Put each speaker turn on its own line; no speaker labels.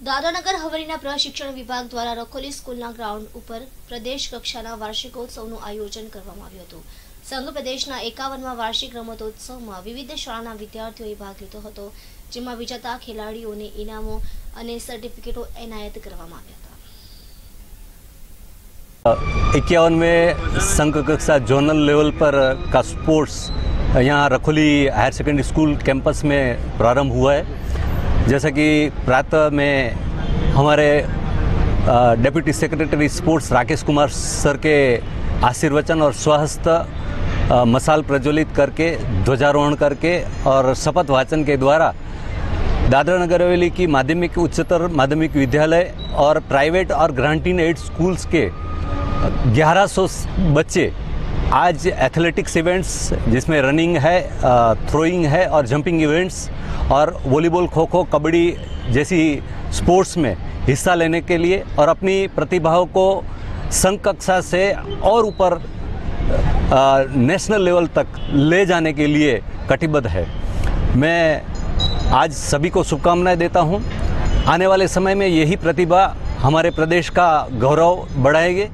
દાદરાનગર હવેલીના પ્રશિક્ષણ વિભાગ દ્વારા રખોલી સ્કૂલના ગ્રાઉન્ડ ઉપર પ્રદેશ કક્ષાના વાર્ષિકોત્સવનું આયોજન કરવામાં આવ્યું હતું સંઘ પ્રદેશના એકાવનમાં વાર્ષિક રમતોત્સવમાં વિવિધ શાળાના વિદ્યાર્થીઓએ ભાગ લીધો હતો જેમાં વિજેતા ખેલાડીઓને ઇનામો અને સર્ટિફિકેટો એનાયત કરવામાં આવ્યા હતા
इक्यावन संघ कक्षा जोनल लेवल पर का स्पोर्ट्स यहाँ Rakholi higher secondary school campus में प्रारंभ हुआ है जैसा कि प्रातः में हमारे deputy secretary sports Rakesh Kumar sir के आशीर्वचन और स्वहस्त मसाल प्रज्वलित करके, ध्वजारोहण करके और शपथ वाचन के द्वारा दादरा नगर हवेली की माध्यमिक उच्चतर माध्यमिक विद्यालय और प्राइवेट और ग्रांटीन एड स्कूल्स के 1100 बच्चे आज एथलेटिक्स इवेंट्स जिसमें रनिंग है थ्रोइंग है और जंपिंग इवेंट्स और वॉलीबॉल खो खो कबड्डी जैसी स्पोर्ट्स में हिस्सा लेने के लिए और अपनी प्रतिभाओं को संघ कक्षा से और ऊपर नेशनल लेवल तक ले जाने के लिए कटिबद्ध है। मैं आज सभी को शुभकामनाएँ देता हूँ। आने वाले समय में यही प्रतिभा हमारे प्रदेश का गौरव बढ़ाएँगे।